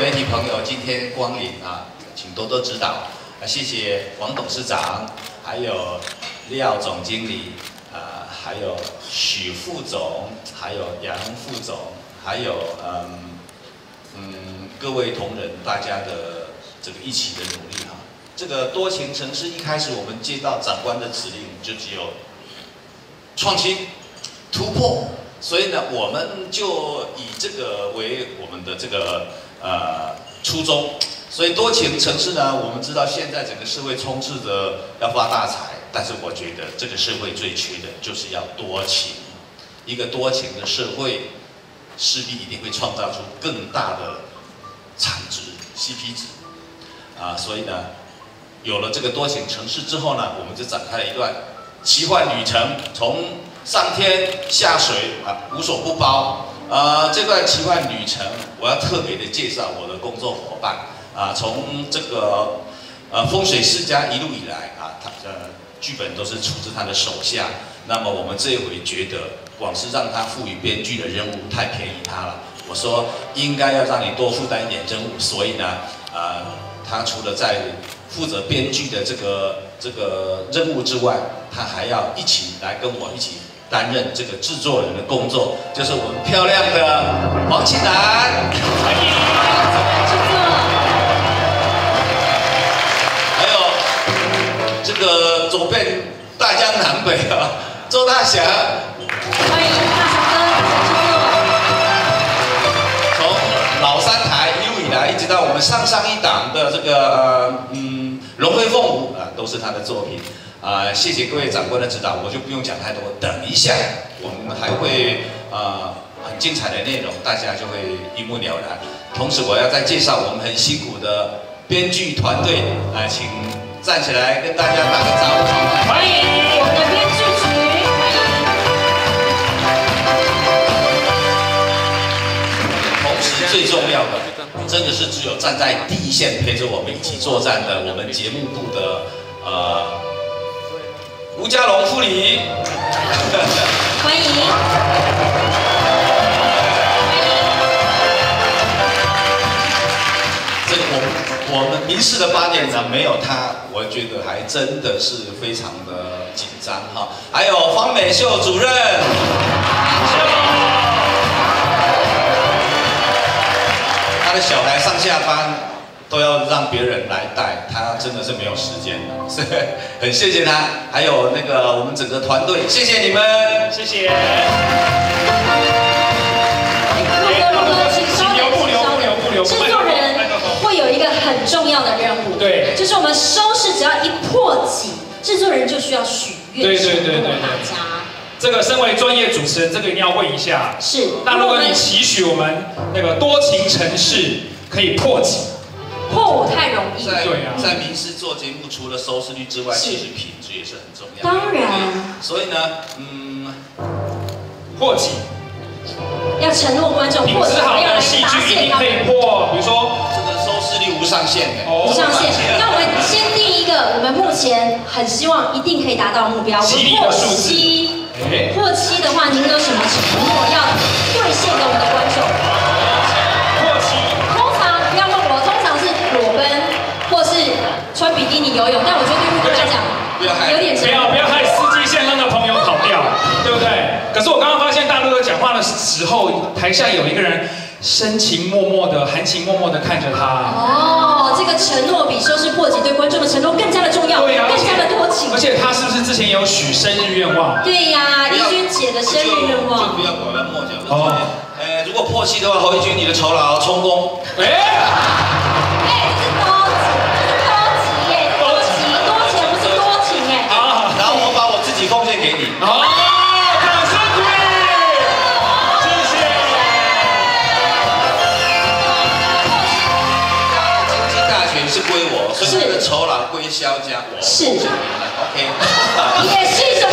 媒体朋友今天光临啊，请多多指导啊！谢谢王董事长，还有廖总经理，啊，还有许副总，还有杨副总，还有嗯嗯各位同仁，大家的这个一起的努力哈。这个多情城市一开始我们接到长官的指令，就只有创新突破。所以呢，我们就以这个为我们的这个呃初衷。所以多情城市呢，我们知道现在整个社会充斥着要发大财，但是我觉得这个社会最缺的就是要多情。一个多情的社会，势必一定会创造出更大的产值 CP 值啊。所以呢，有了这个多情城市之后呢，我们就展开了一段奇幻旅程，从。上天下水啊，无所不包。呃，这段奇幻旅程，我要特别的介绍我的工作伙伴啊。从这个呃风水世家一路以来啊，他呃剧本都是出自他的手下。那么我们这一回觉得，广是让他赋予编剧的任务太便宜他了。我说应该要让你多负担一点任务，所以呢，呃，他除了在负责编剧的这个这个任务之外，他还要一起来跟我一起。担任这个制作人的工作，就是我们漂亮的黄庆南，欢迎制作。还有这个走遍大江南北啊，周大侠，欢迎大侠哥，大侠从老三台一路以来，一直到我们上上一档的这个呃嗯龙飞凤舞啊，都是他的作品。啊，谢谢各位长官的指导，我就不用讲太多。等一下，我们还会啊很精彩的内容，大家就会一目了然。同时，我要再介绍我们很辛苦的编剧团队，来，请站起来跟大家打个招呼。欢迎我们的编剧群，欢迎。同时，最重要的，真的是只有站在第一线陪着我们一起作战的我们节目部的呃。吴家龙副理，欢迎。这个我我们民事的八点长没有他，我觉得还真的是非常的紧张哈。还有方美秀主任，他的小孩上下班。都要让别人来带，他真的是没有时间的，是很谢谢他，还有那个我们整个团队，谢谢你们，谢谢。制作人会有一个很重要的任务，对，就是我们收视只要一破几，制作人就需要许愿，对对对对对，大家。这个身为专业主持人，这个一定要问一下，是。那如果你期许我们那个多情城市可以破几？破我太容易。在在民视做节目，除了收视率之外，其实品质也是很重要。当然。所以呢，嗯，破几？要承诺观众，品质好的戏剧一定可以破。比如说，这个收视率无上限的。无上限。那我们先定一个，我们目前很希望一定可以达到目标。破七。破七的话，您有什么承诺要兑现给我们的观众？比基尼游泳，但我觉得对路人来讲有点不要不要害司机线上的朋友跑掉，对不对？可是我刚刚发现大陆哥讲话的时候，台下有一个人深情默默的、含情脉脉的看着他。哦，这个承诺比收视破几对观众的承诺更加的重要，对呀，更加的多情。而且他是不是之前有许生日愿望？对呀，丽君姐的生日愿望。就不要拐弯抹角的。哦，呃，如果破七的话，侯一君你的酬劳充公。哎。是归我，所以的酬劳归萧家。是，OK。也是一种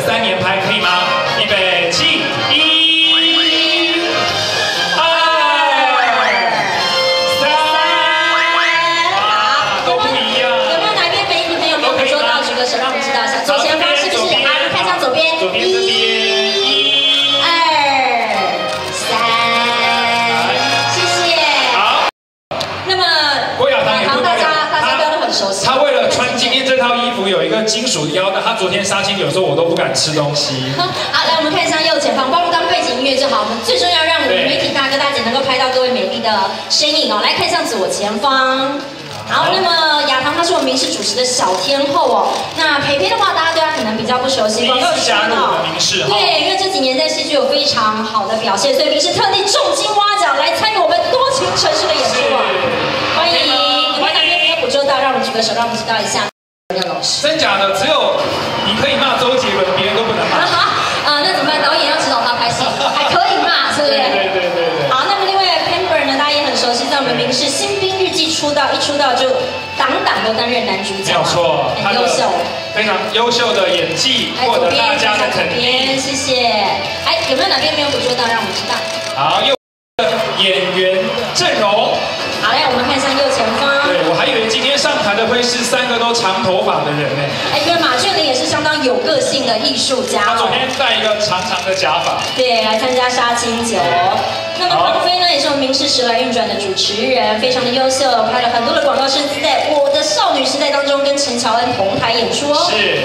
三连拍可以吗？预备时候我都不敢吃东西。好，来我们看一下右前方，光当背景音乐就好。我们最重要让我们媒体大哥大姐能够拍到各位美丽的身影哦。来看向左前方。好，那么亚堂她是我们民视主持的小天后哦。那培培的话，大家对她可能比较不熟悉，广告加入的明视对，因为这几年在戏剧有非常好的表现，所以明视特地重金挖角来参与我们多情城市的演出啊。欢迎，有没有哪边没有捕捉到？让我们举个手，让我们知道一下。老师，真假的？只有你可以骂周杰伦，别人都不能骂。啊，那怎么办？导演要指导他拍戏，还可以骂，是不是？对对对对。好，那么另外 Pamper 呢，大家也很熟悉，在我们明视新兵日记。出道一出道就档档都担任男主角，没有错，很优秀，非常优秀的演技获得大家的肯定，谢谢。哎，有没有哪边没有捕捉到，让我们知道？好，右演员阵容。好嘞，我们看一下右会是三个都长头发的人呢。哎，因为马俊麟也是相当有个性的艺术家，他昨天戴一个长长的假发，对，来参加杀青酒。那么王菲呢，也是我们明视时来运转的主持人，非常的优秀，拍了很多的广告，甚至在我的少女时代当中跟陈乔恩同台演出哦。是。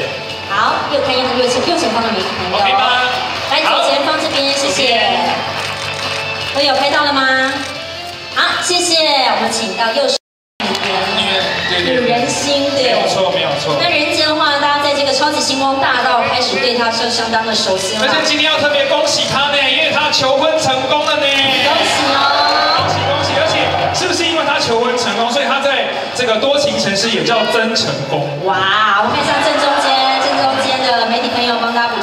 好，右看右右前右前方的媒体朋友。OK 吗？来左前方这边，谢谢。都有拍到了吗？好，谢谢。我们请到右手边，女人心，对，没有错，没有错。那人杰的话，大家在这个超级星光大道开始对他是相当的熟悉了。而且今天要特别恭喜他呢，因为他求婚成功了呢。恭喜哦！恭喜恭喜！而且是不是因为他求婚成功，所以他在这个多情城市也叫曾成功？哇！我们看一下正中间，正中间的媒体朋友帮大家捕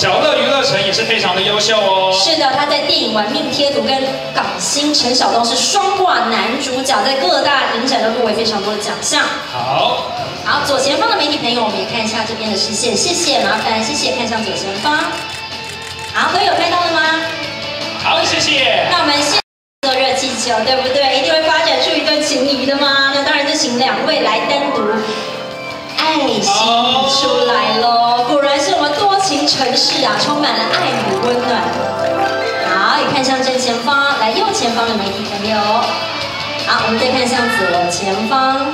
小乐娱乐城也是非常的优秀哦。是的，他在电影《玩命贴图》跟港星陈晓东是双挂男主角，在各大影展都入围非常多的奖项。好，好，左前方的媒体朋友，我们也看一下这边的视线，谢谢，麻烦谢谢看向左前方。好，都有拍到了吗？好，谢谢。那我们先做热气球，对不对？一定会发展出一段情谊的吗？那当然就请两位来单独。爱心出来喽！果然是我们多情城市啊，充满了爱与温暖。好，也看向正前方，来右前方的媒体朋友。好，我们再看向左前方。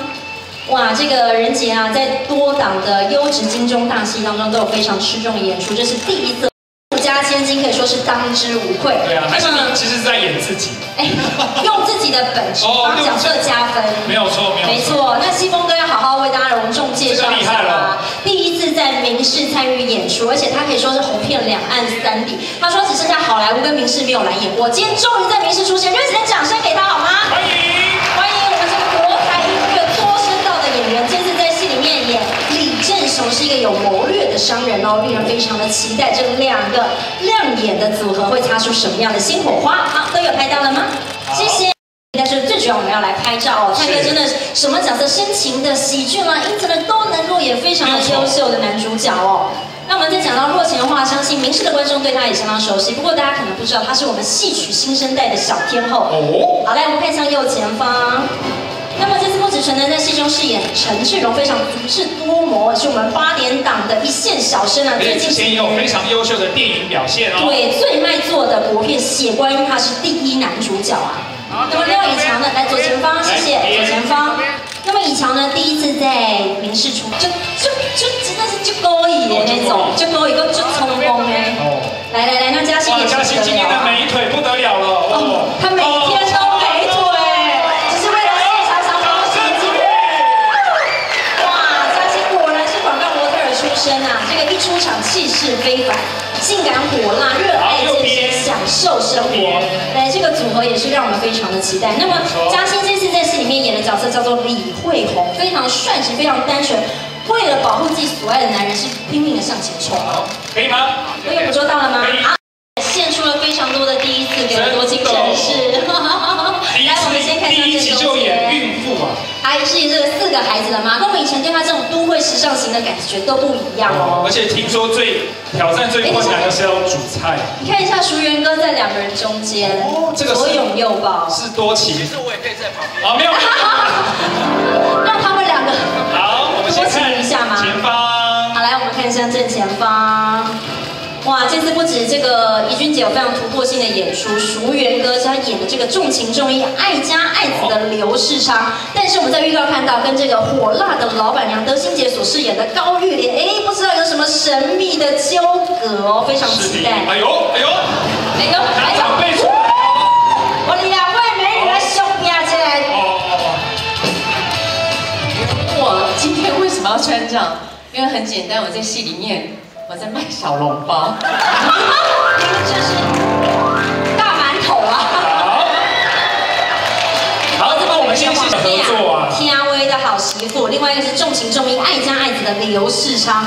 哇，这个任杰啊，在多档的优质金钟大戏当中都有非常吃重的演出，这是第一次。家千金可以说是当之无愧。对啊，还是你 其实是在演自己。哎，用自己的本事帮角色加分。没有错，没有错。没错，那西风哥重介绍一下啦。第一次在明视参与演出，而且他可以说是红遍两岸三地。他说只剩下好莱坞跟明视没有来演过，今天终于在明视出现，热情的掌声给他好吗？欢迎。欢迎我们这个国台音乐脱身道的演员，这次在戏里面演李正雄是一个有谋略的商人哦，令人非常的期待这两个亮眼的组合会擦出什么样的新火花。好，都有拍到了吗？谢谢。但是最主要我们要来拍照哦，蔡哥真的什么角色，深情的、喜剧啦、阴沉的都能够演非常的优秀的男主角哦。那我们在讲到若晴的话，相信明视的观众对他也相当熟悉。不过大家可能不知道，他是我们戏曲新生代的小天后哦。好，来我们看向右前方。那么这次莫子成呢，在戏中饰演陈志荣，非常足智多谋，是我们八点档的一线小生啊。最近也有非常优秀的电影表现哦。对，最卖座的国片《血观音》，他是第一男主角啊。那么廖以强呢，来左前方，谢谢左前方。那么以强呢，第一次在明视出，就就就真的是就勾引的那种，就高一个就冲锋哎。哦。来来来，那嘉欣也嘉欣今天的美腿不得了了哦。他每天都。出场气势非凡，性感火辣，热爱健身，享受生活。哎，这个组合也是让我们非常的期待。那么嘉欣这次在戏里面演的角色叫做李慧红，非常帅气，非常单纯，为了保护自己所爱的男人，是拼命的向前冲。可以吗？我有捕捉到了吗？啊，献出了非常多的第一次给多情城市。来，我们先看一下这集就演孕妇啊。还是这个四个孩子的妈，跟我们以前对他这种都会时尚型的感觉都不一样哦。而且听说最挑战最困难的是要煮菜。你看一下熟元哥在两个人中间，哦，这个左拥右抱，是多情。其实我也可以在旁边。啊，没有。让他们两个好，我们先看一下吗？前方。好，来我们看一下正前方。哇，这次不止这个怡君姐有非常突破性的演出，熟元哥他演的这个重情重义、爱家爱子的刘世昌，但是我们在预告看到跟这个火辣的老板娘德心姐所饰演的高玉莲，哎，不知道有什么神秘的纠葛哦，非常期待。哎呦哎呦，哎呦拿长辈出我两位美女来胸压起来。哦哦我今天为什么要穿这样？因为很简单，我在戏里面我在卖小笼包。这是大馒头哦，啊！好，好，那么我们先谢谢合作啊。天威的好媳妇，另外一个是重情重义、爱家爱子的刘世昌。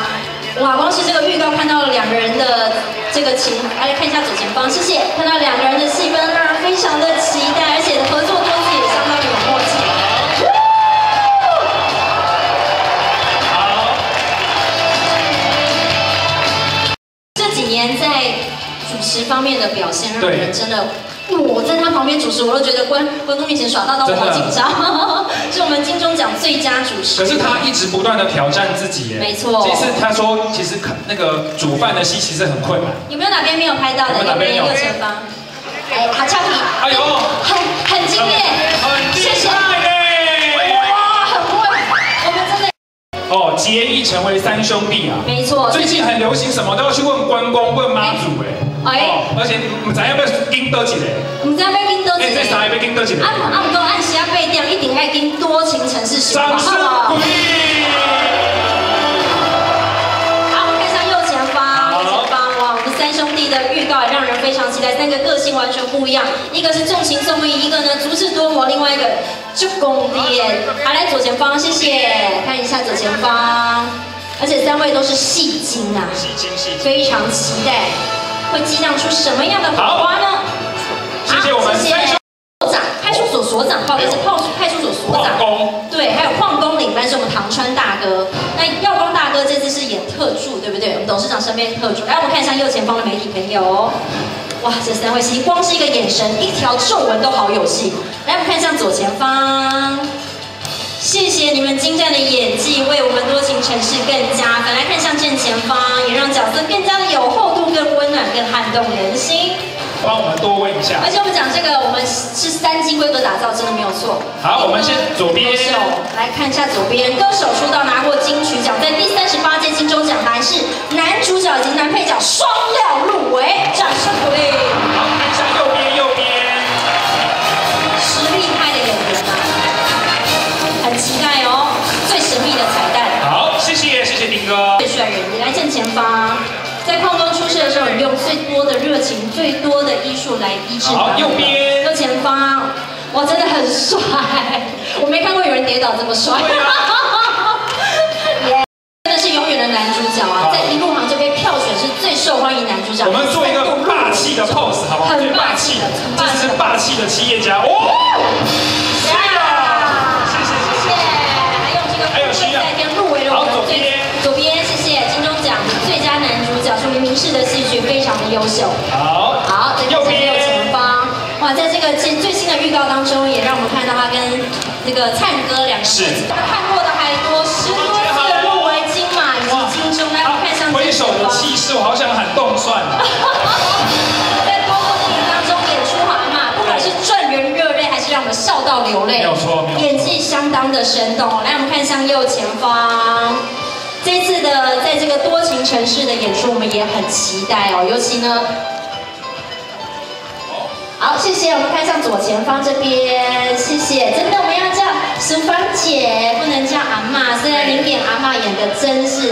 哇，光是这个预告看到了两个人的这个情，来看一下左前方，谢谢，看到两个人的戏份，让人非常的期待，而且合作年在主持方面的表现，让人真的，我在他旁边主持，我都觉得观观众面前耍大刀，我好紧张。是我们金钟奖最佳主持。可是他一直不断的挑战自己耶。没错这次他说，其实那个煮饭的戏其实很困难。有没有哪边没有拍到的？有没有哪边有右前方。哎，好俏皮。哎呦很很惊艳，哦，结义成为三兄弟啊。没错。最近很流行什么都要去问关公、问妈祖哎。哎哦，而且唔知要不要跟多几嘞？我们在要跟多哎，几这啥要不要跟多几嘞？按按不够按时要背掉，一定爱跟多情城市性完全不一样，一个是重情重义，一个呢足智多谋，另外一个就功烈。好，来左前方，谢谢，看一下左前方，而且三位都是戏精啊，非常期待会激荡出什么样的火花呢？谢谢我们好谢谢三所长，派出所所长，不好意思，派出派出所所长。对，还有矿工领班是我们唐川大哥，那耀光大哥这次是演特助，对不对？我们董事长身边特助。来，我们看一下右前方的媒体朋友，哇，这三位戏光是一个眼神、一条皱纹都好有戏。来，我们看向左前方，谢谢你们精湛的演技，为我们多情城市更加本。来看向正前方，也让角色更加的有厚度、更温暖、更撼动人心。帮我们多问一下。而且我们讲这个，我们是三金规格打造，真的没有错。好，我们先左边歌手来看一下左边，歌手出道拿过金曲奖，在第三十八届金钟奖还是男主角以及男配角双料入围，掌声鼓励。用最多的热情、最多的医术来医治。好右边右前方，哇，真的很帅！我没看过有人跌倒这么帅。对耶 真的是永远的男主角啊，在一路行就被票选是最受欢迎男主角。我们做一个霸气的 pose 好不好？很霸气的，很霸气的这是。霸气的企业家哦。是啊，谢谢谢谢。还有这个还有需要在天入围了我们最好左边左边，谢谢金钟奖最佳男主角，是明明式的戏剧，非常的优秀。好，好，在右边右前方，哇，在这个最最新的预告当中，也让我们看到他跟那个灿哥两个人是看过的还多，十多次的入围金马以及金钟，来我们看向挥手的气势，我好想喊动算啊。在多部电影当中演出好嘛，不管是赚人热泪，还是让我们笑到流泪，有错演技相当的生动。来，我们看向右前方。这次的在这个多情城市的演出，我们也很期待哦。尤其呢，好，谢谢。我们看向左前方这边，谢谢。真的，我们要叫淑芳姐，不能叫阿嬷。虽然零点阿嬷演的真是